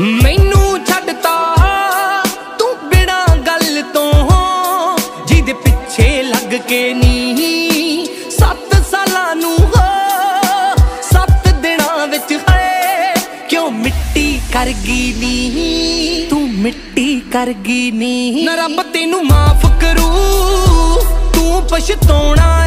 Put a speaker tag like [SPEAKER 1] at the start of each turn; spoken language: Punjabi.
[SPEAKER 1] ਮੈਨੂੰ ਛੱਡਤਾ। ਤੂੰ ਬਿਨਾ ਗੱਲ ਤੋਂ ਜਿਹਦੇ ਪਿੱਛੇ ਲੱਗ ਕੇ ਨਹੀਂ ਸੱਤ ਸਾਲਾਂ ਨੂੰ ਹੋ, ਸੱਤ ਦਿਨਾਂ ਵਿੱਚ ਹੈ ਕਿਉਂ ਮਿੱਟੀ ਕਰ ਗਈ ਨੀ? ਤੂੰ ਮਿੱਟੀ ਕਰ ਗਈ ਨੀ। ਨਾ ਰੱਬ ਤੈਨੂੰ ਮਾਫ ਕਰੂ, ਤੂੰ ਪਛਤਾਉਣਾ